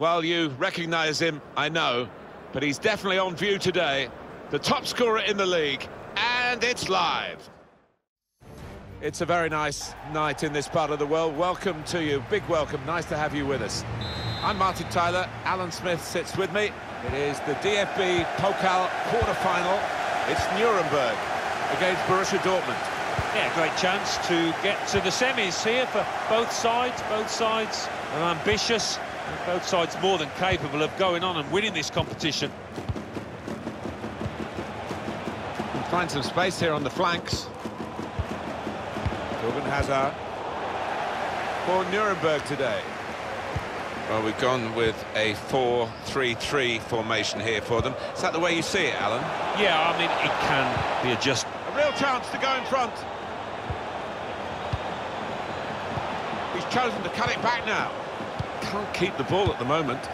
Well, you recognise him, I know, but he's definitely on view today. The top scorer in the league, and it's live. It's a very nice night in this part of the world. Welcome to you, big welcome, nice to have you with us. I'm Martin Tyler, Alan Smith sits with me. It is the DFB Pokal quarter-final. It's Nuremberg against Borussia Dortmund. Yeah, great chance to get to the semis here for both sides. Both sides are ambitious, both sides more than capable of going on and winning this competition. Find some space here on the flanks. Thorgan Hazard for Nuremberg today. Well, we've gone with a 4-3-3 formation here for them. Is that the way you see it, Alan? Yeah, I mean, it can be adjusted. A real chance to go in front. He's chosen to cut it back now. Can't keep the ball at the moment. The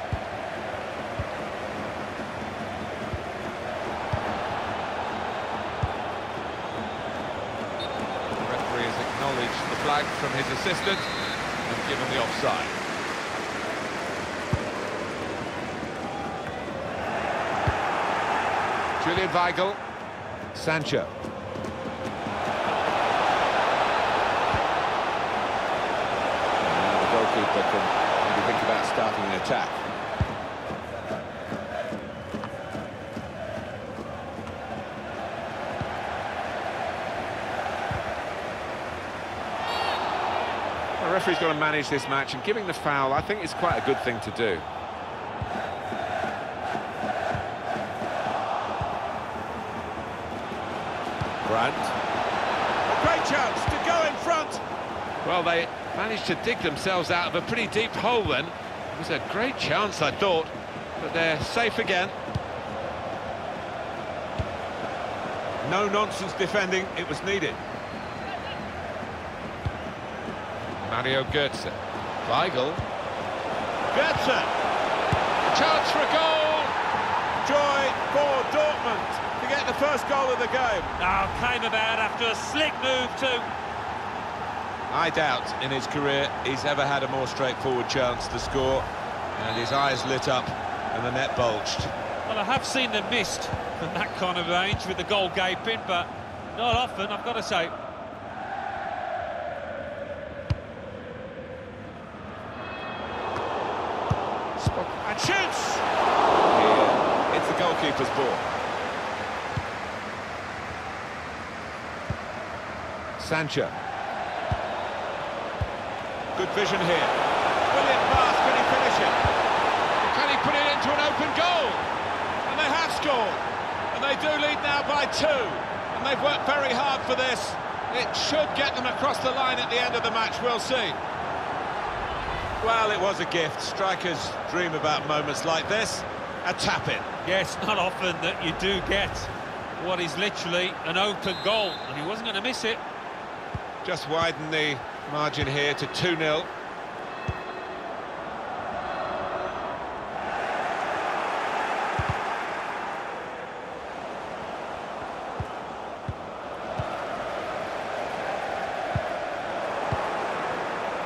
referee has acknowledged the flag from his assistant and given the offside. Julian Weigl, Sancho. Now the goalkeeper can maybe think about starting an attack. The referee's got to manage this match, and giving the foul, I think, is quite a good thing to do. Brandt. A great chance to go in front. Well, they managed to dig themselves out of a pretty deep hole then. It was a great chance, I thought, but they're safe again. No nonsense defending, it was needed. Mario Götze. Weigl. Götze! Chance for a goal! Joy for Dortmund to get the first goal of the game. Now came about after a slick move too. I doubt in his career he's ever had a more straightforward chance to score. And his eyes lit up and the net bulged. Well, I have seen them missed from that kind of range with the goal gaping, but not often, I've got to say. And shoots! Here, it's the goalkeeper's ball. Sancho. Good vision here. Brilliant pass, can he finish it? Can he put it into an open goal? And they have scored. And they do lead now by two. And they've worked very hard for this. It should get them across the line at the end of the match, we'll see. Well, it was a gift. Strikers dream about moments like this. A tap-in. Yes, not often that you do get what is literally an open goal, and he wasn't going to miss it. Just widen the margin here to 2-0.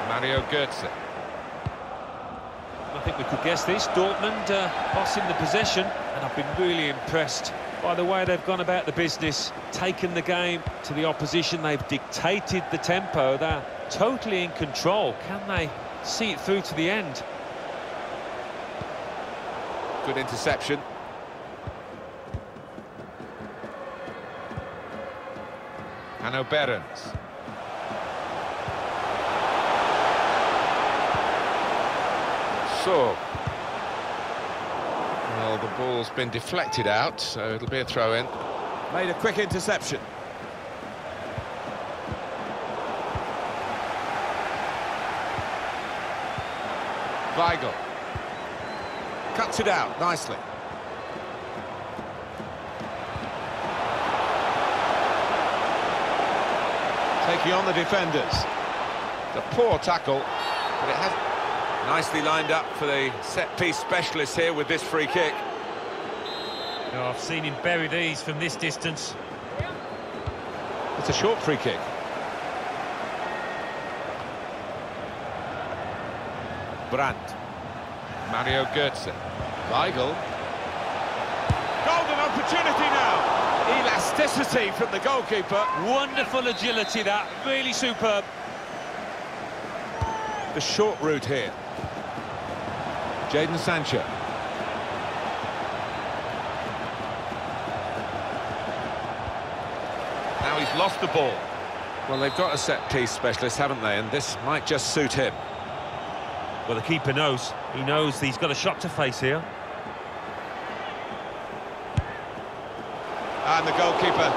Mario Götze. I think we could guess this. Dortmund uh, bossing the possession, and I've been really impressed by the way they've gone about the business, taken the game to the opposition. They've dictated the tempo. They're totally in control. Can they see it through to the end? Good interception. Hanno Behrens. So, well, the ball's been deflected out, so it'll be a throw-in. Made a quick interception. Weigl. Cuts it out nicely. Taking on the defenders. The poor tackle, but it has nicely lined up for the set-piece specialist here with this free kick. I've seen him bury these from this distance. It's a short free kick. Brandt. Mario Götze. Weigl. Golden opportunity now. Elasticity from the goalkeeper. Wonderful agility that, really superb. The short route here. Jadon Sancho. Now he's lost the ball. Well, they've got a set-piece specialist, haven't they? And this might just suit him. Well, the keeper knows. He knows he's got a shot to face here. And the goalkeeper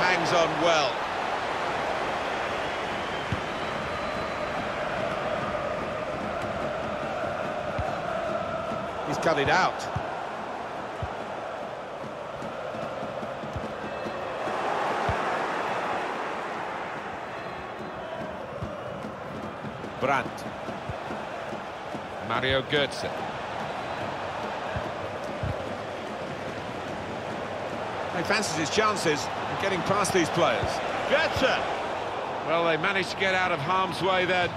hangs on well. He's cut it out. Brandt. Mario Götze. He fancies his chances of getting past these players. Goetze! Well, they managed to get out of harm's way there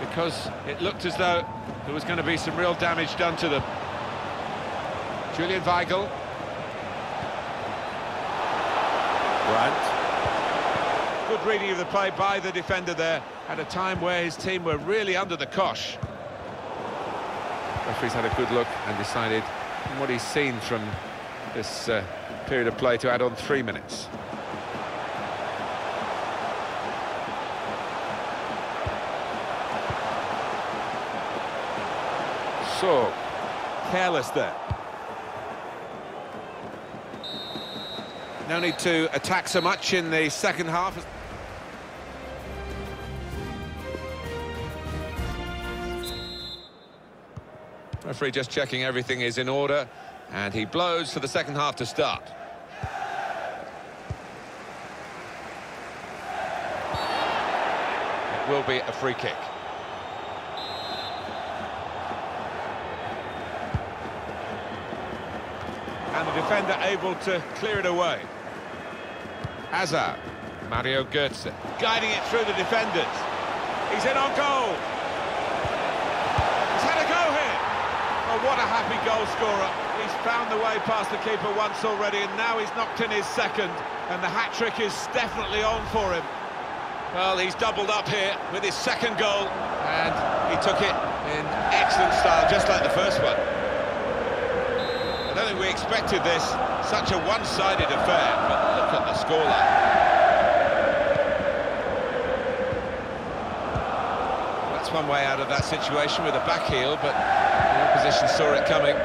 because it looked as though there was going to be some real damage done to them. Julian Weigl. Brandt. Good reading of the play by the defender there at a time where his team were really under the cosh. Referee's had a good look and decided what he's seen from this uh, period of play to add on three minutes. So, Careless there. no need to attack so much in the second half. Referee just checking everything is in order, and he blows for the second half to start. It will be a free kick. And the defender able to clear it away. Hazard, Mario Götze. Guiding it through the defenders. He's in on goal. He's had a go here. Oh, what a happy goal scorer. He's found the way past the keeper once already, and now he's knocked in his second. And the hat-trick is definitely on for him. Well, he's doubled up here with his second goal, and he took it in excellent style, just like the first one. I don't think we expected this, such a one-sided affair, but look at the scoreline. That's one way out of that situation with a back heel, but opposition saw it coming.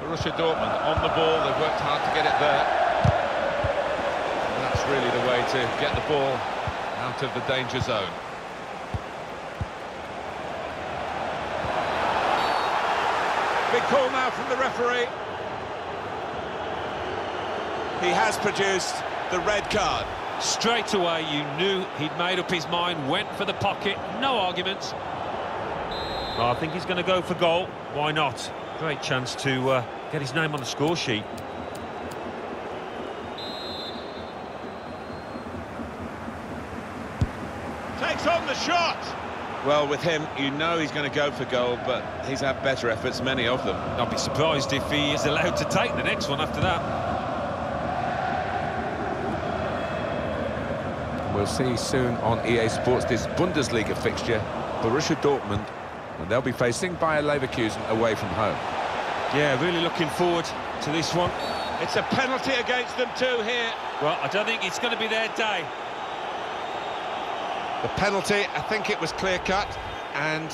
Borussia Dortmund on the ball, they've worked hard to get it there. And that's really the way to get the ball out of the danger zone. Big call now from the referee. He has produced the red card. Straight away, you knew he'd made up his mind, went for the pocket, no arguments. Well, I think he's going to go for goal. Why not? Great chance to uh, get his name on the score sheet. Takes on the shot. Well, with him, you know he's going to go for goal, but he's had better efforts, many of them. I'd be surprised if he is allowed to take the next one after that. We'll see soon on EA Sports this Bundesliga fixture, Borussia Dortmund, and they'll be facing Bayer Leverkusen away from home. Yeah, really looking forward to this one. It's a penalty against them too here. Well, I don't think it's going to be their day. The penalty, I think it was clear-cut, and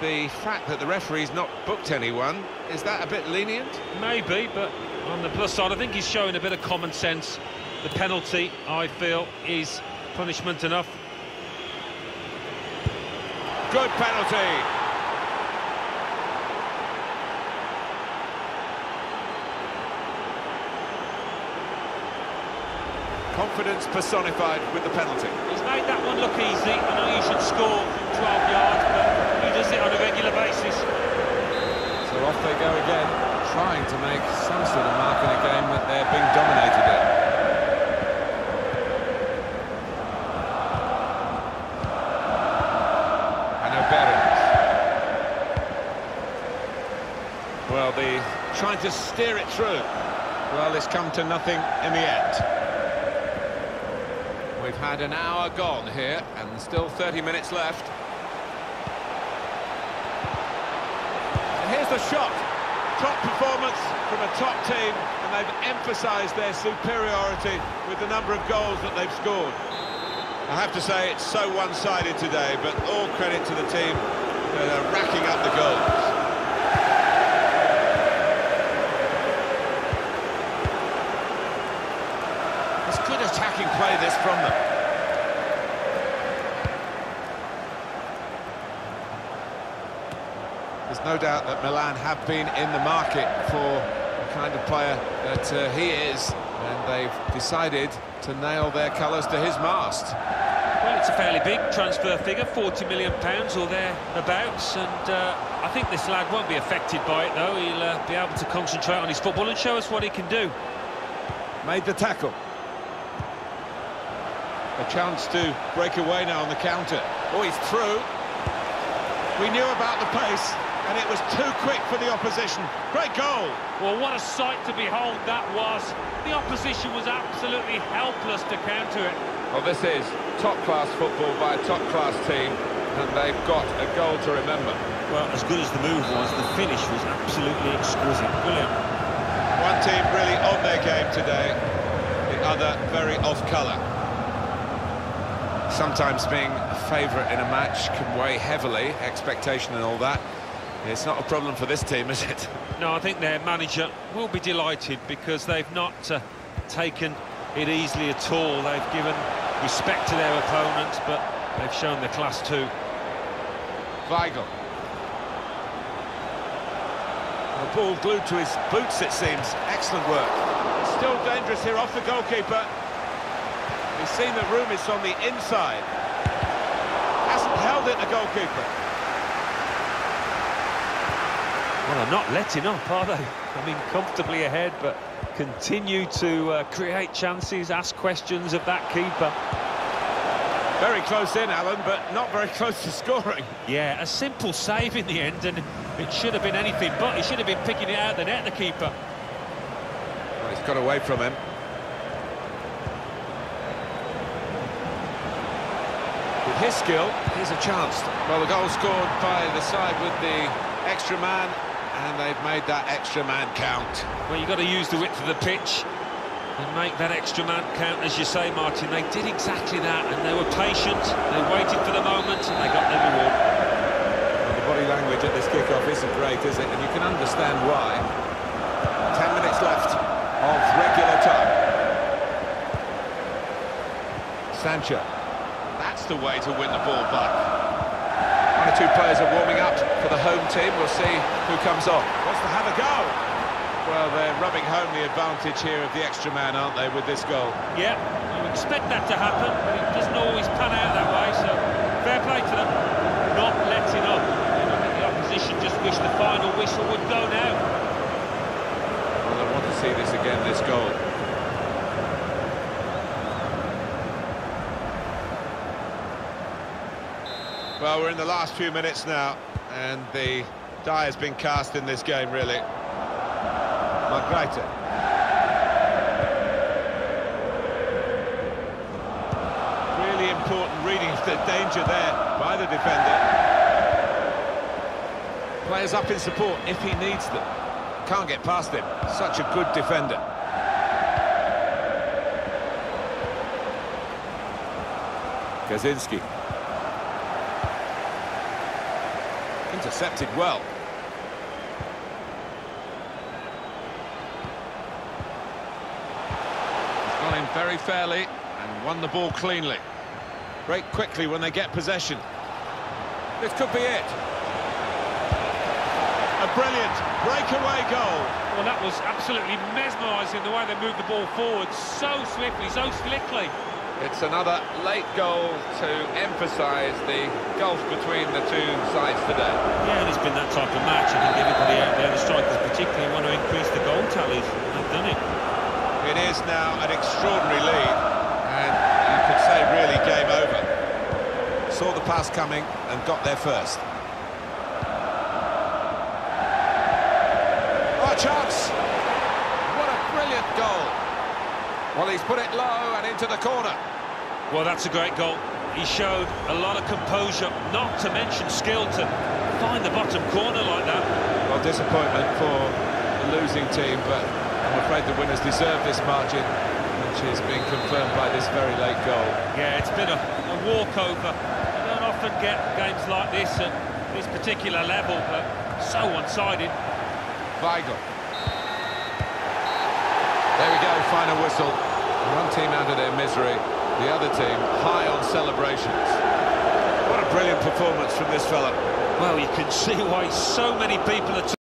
the fact that the referee's not booked anyone, is that a bit lenient? Maybe, but on the plus side, I think he's showing a bit of common sense. The penalty, I feel, is punishment enough. Good penalty. confidence personified with the penalty. He's made that one look easy. I know you should score from 12 yards, but he does it on a regular basis. So off they go again, trying to make some sort of mark in a game that they're being dominated in. And Well, they trying to steer it through. Well, it's come to nothing in the end. We've had an hour gone here, and still 30 minutes left. And here's the shot. Top performance from a top team, and they've emphasised their superiority with the number of goals that they've scored. I have to say it's so one-sided today, but all credit to the team that are racking up the goals. It's good attacking play this from them. There's no doubt that Milan have been in the market for the kind of player that uh, he is, and they've decided to nail their colours to his mast. Well, it's a fairly big transfer figure, 40 million pounds or thereabouts, and uh, I think this lad won't be affected by it, though. He'll uh, be able to concentrate on his football and show us what he can do. Made the tackle. A chance to break away now on the counter. Oh, he's through. We knew about the pace, and it was too quick for the opposition. Great goal. Well, what a sight to behold that was. The opposition was absolutely helpless to counter it. Well, this is top-class football by a top-class team, and they've got a goal to remember. Well, as good as the move was, the finish was absolutely exquisite. Brilliant. One team really on their game today, the other very off colour. Sometimes being a favourite in a match can weigh heavily, expectation and all that. It's not a problem for this team, is it? No, I think their manager will be delighted because they've not uh, taken it easily at all. They've given respect to their opponents, but they've shown the class too. Weigl. The ball glued to his boots, it seems. Excellent work. Still dangerous here off the goalkeeper. He's seen the room is on the inside. Hasn't held it, the goalkeeper. Well, they're not letting up, are they? I mean, comfortably ahead, but continue to uh, create chances, ask questions of that keeper. Very close in, Alan, but not very close to scoring. Yeah, a simple save in the end, and it should have been anything but. He should have been picking it out of the net, the keeper. Well, he's got away from him. With his skill, here's a chance. Well, the goal scored by the side with the extra man, and they've made that extra man count. Well, you've got to use the width of the pitch and make that extra man count, as you say, Martin. They did exactly that, and they were patient, they waited for the moment, and they got their reward. Well, the body language at this kick-off isn't great, is it? And you can understand why. Ten minutes left of regular time. Sancho. That's the way to win the ball back. One or two players are warming up for the home team. We'll see who comes on. Wants to have a go. Well, they're rubbing home the advantage here of the extra man, aren't they, with this goal? Yeah, you expect that to happen, but it doesn't always pan out that way, so fair play to them. Not letting up. I think the opposition just wish the final whistle would go now. Well, I want to see this again, this goal. Well, we're in the last few minutes now, and the die has been cast in this game, really. Margreiter. Really important reading of the danger there by the defender. Players up in support if he needs them. Can't get past him. Such a good defender. Kaczynski. Intercepted well. He's gone in very fairly and won the ball cleanly. Break quickly when they get possession. This could be it. A brilliant breakaway goal. Well, that was absolutely mesmerising the way they moved the ball forward so swiftly, so slickly. It's another late goal to emphasise the gulf between the two sides today. Yeah, and it's been that type of match. I think everybody out there, the strikers particularly, want to increase the goal tallies. They've done it. It is now an extraordinary lead, and you could say really game over. Saw the pass coming and got there first. Oh, chance. What a brilliant goal. Well, he's put it low and into the corner. Well, that's a great goal. He showed a lot of composure, not to mention skill, to find the bottom corner like that. Well, disappointment for the losing team, but I'm afraid the winners deserve this margin, which is being confirmed by this very late goal. Yeah, it's been a, a walkover. You don't often get games like this at this particular level, but so one-sided. Weigl. There we go, final whistle. One team out of their misery, the other team high on celebrations. What a brilliant performance from this fella. Well, you can see why so many people are...